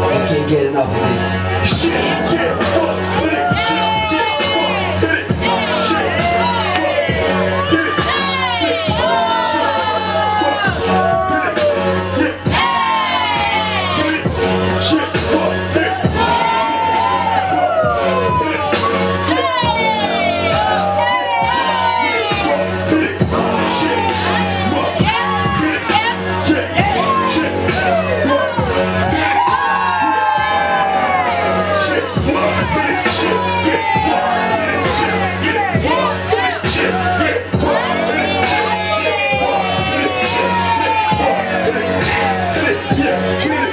I can't get enough of this. Shit, Yeah,